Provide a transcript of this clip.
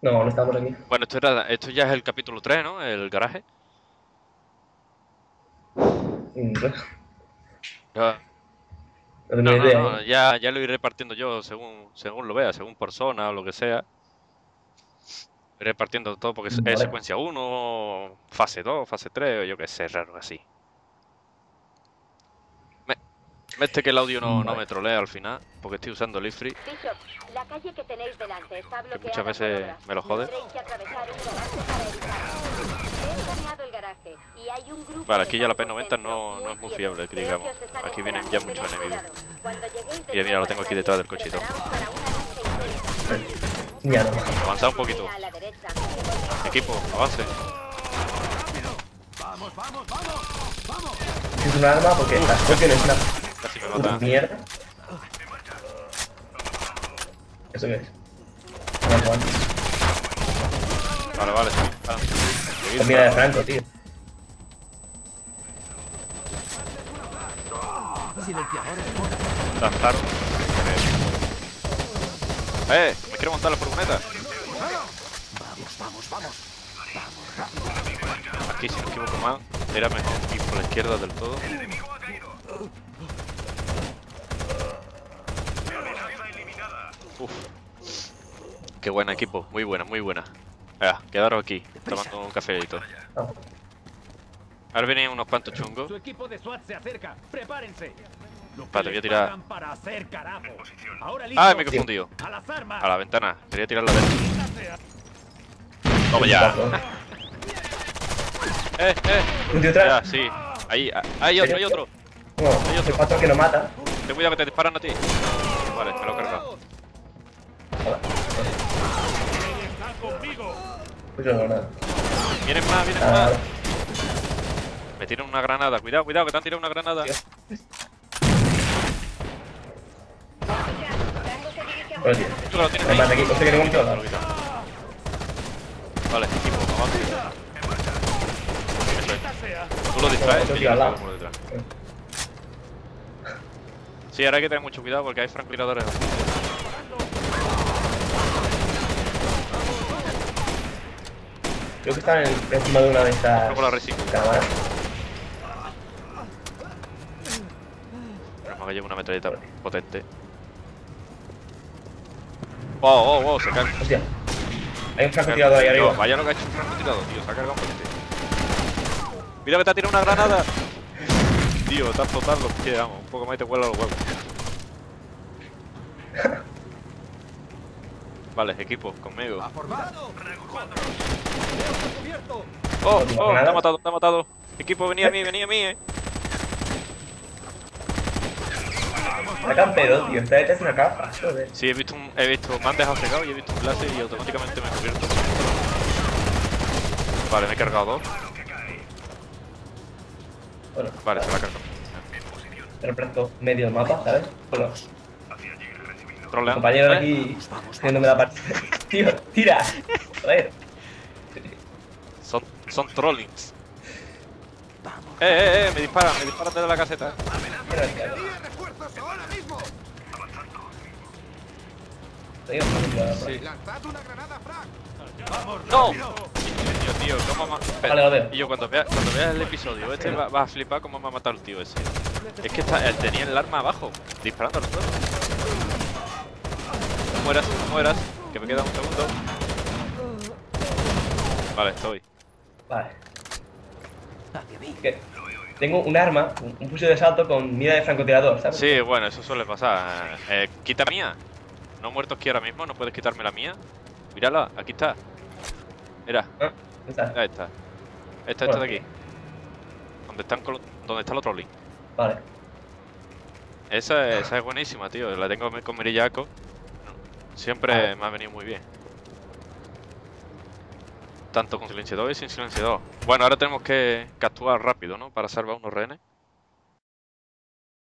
No, no estamos aquí. Bueno, esto, era, esto ya es el capítulo 3, ¿no? El garaje. Mm, Ya- No No, no, no, ya, ya lo iré partiendo yo según, según lo vea, según persona o lo que sea. Iré partiendo todo porque es, es Vale. secuencia 1, fase 2, fase 3 o yo qué sé, raro así. Me, Vete que el audio no, no me trolea al final, porque estoy usando el Ifree. Bishop, la calle que tenéis delante está bloqueada muchas veces me lo jode. Vale, aquí ya la campos P90 dentro, no- no es muy fiable, digamos. Aquí vienen ya muchos enemigos. Mira, mira, lo tengo aquí detrás del cochito. no. Avanzad un poquito. A la derecha. Equipo, avance. Es un arma porque la Scorpion es una Casi me mata. mierda. ¿Eso qué es? Vale, vale, sí. Ah, Comida de Franco, tío. Lanzaron. ¡Eh! ¡Me quiero montar la furgoneta! Aquí, si no equivoco más, era mejor ir por la izquierda del todo. Uf. Qué buena equipo, muy buena, muy buena. Venga, quedaros aquí, tomando un cafeito. Ah, Ahora vienen unos cuantos chungos. Equipo de SWAT se acerca. Prepárense. Lo que Vale, voy a tirar. ¡Ah, me he confundido! A las armas. A la ventana, quería tirar la ventana. ¡Toma ya! ¡Eh, eh! Un tío Ya, atrás. sí. Ahí, ah, hay otro, hay otro. No, Hay otro. que no mata. Ten cuidado que te disparan a ti. Vale, me lo he cargado. Vienen más, vienen Ah, más. Me tiran una granada. Cuidado, cuidado, que te han tirado una granada. Tú lo tienes ahí. aquí. Un. Vale, equipo, avance. Eso es. Tú lo distraes, tío yo por detrás. Sí, ahora hay que tener mucho cuidado porque hay francotiradores. Creo que están en- encima de una de estas cámaras. Menos mal que llevo una metralleta potente. Oh, oh, oh, se cae. Hostia. Hay un francotirador ahí Tío, arriba. Vaya lo que ha hecho un francotirador, tío. Se ha cargado un poquito. Mira que te ha tirado una granada. Tío, te has total los pies, vamos. Un poco más y te vuela los huevos. Vale, equipo, conmigo. Oh, oh, granada. ha matado, te ha matado. Equipo, venía a mí, venía a mí, eh. Está campedo, tío. Está detrás de una capa. Joder. Sí, he visto un, he visto, me han dejado cegado y he visto un láser y automáticamente me he cubierto. Vale, me he cargado dos. Bueno, Vale, se la ha cargado. represento medio del mapa, ¿sabes? Bueno, Compañero de ¿eh? aquí haciéndome la parte. Tío, tira. Joder. Son, son trollings. Eh, eh, eh, me disparan, me disparan desde la caseta. Sí. ¡No! Tío, tío, ¿cómo Espera, Vale, lo veo. Y yo cuando veas cuando veas el episodio este va- a flipar cómo me ha matado el tío ese. Es que está, él tenía el arma abajo, disparando al suelo. No mueras, no mueras, que me queda un segundo. Vale, estoy. Vale. Tengo un arma, un, un fusil de salto con mira de francotirador, ¿sabes? Sí, bueno, eso suele pasar. Eh, quita mía. No muerto aquí ahora mismo, no puedes quitarme la mía. Mírala, aquí está. Mira, Ah, está. ahí está. Esta, esta de aquí. Donde están donde está el otro link. Vale. Esa, es- esa es buenísima, tío. La tengo con Mirillaco. Siempre me ha venido muy bien. Tanto con silenciador y sin silenciador. Bueno, ahora tenemos que, que actuar rápido, ¿no? Para salvar unos rehenes.